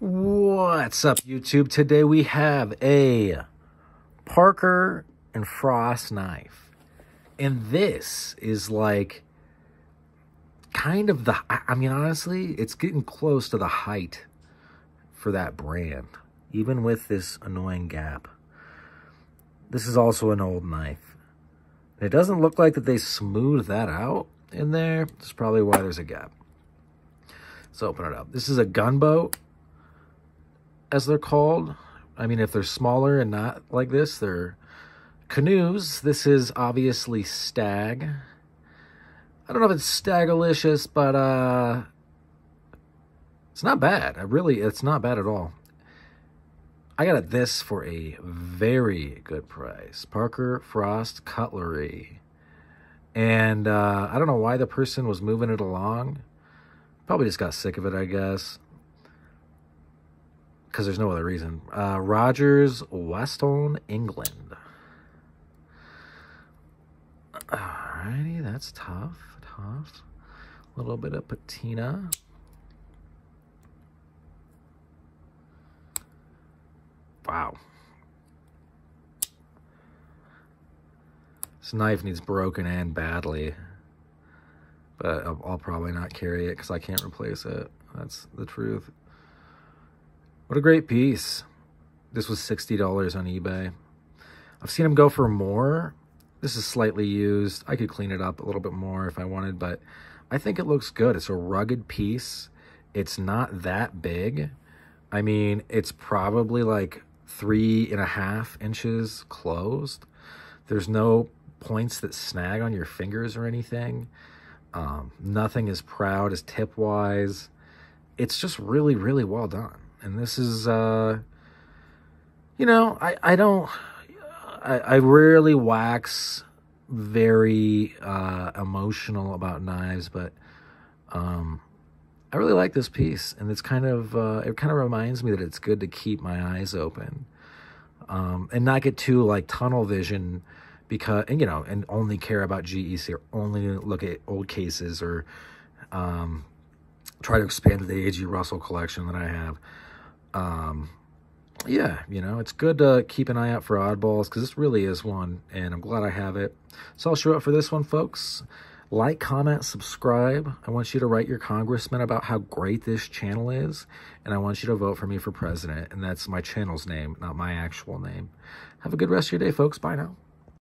What's up, YouTube? Today we have a Parker and Frost knife. And this is like kind of the, I mean, honestly, it's getting close to the height for that brand, even with this annoying gap. This is also an old knife. It doesn't look like that they smoothed that out in there. That's probably why there's a gap. Let's open it up. This is a gunboat as they're called. I mean, if they're smaller and not like this, they're canoes. This is obviously stag. I don't know if it's stagalicious, but uh, it's not bad. I really, it's not bad at all. I got this for a very good price. Parker Frost Cutlery. And uh, I don't know why the person was moving it along. Probably just got sick of it, I guess because there's no other reason. Uh, Rodgers, Westone, England. Alrighty, that's tough, tough. A little bit of patina. Wow. This knife needs broken and badly. But I'll, I'll probably not carry it because I can't replace it. That's the truth. What a great piece. This was $60 on eBay. I've seen them go for more. This is slightly used. I could clean it up a little bit more if I wanted, but I think it looks good. It's a rugged piece. It's not that big. I mean, it's probably like three and a half inches closed. There's no points that snag on your fingers or anything. Um, nothing is proud as tip-wise. It's just really, really well done and this is, uh, you know, I, I don't, I, I rarely wax very uh, emotional about knives, but um, I really like this piece, and it's kind of, uh, it kind of reminds me that it's good to keep my eyes open um, and not get too like tunnel vision because, and, you know, and only care about GEC or only look at old cases or um, try to expand the A.G. Russell collection that I have um, yeah, you know, it's good to keep an eye out for oddballs because this really is one, and I'm glad I have it. So I'll show up for this one, folks. Like, comment, subscribe. I want you to write your congressman about how great this channel is, and I want you to vote for me for president, and that's my channel's name, not my actual name. Have a good rest of your day, folks. Bye now.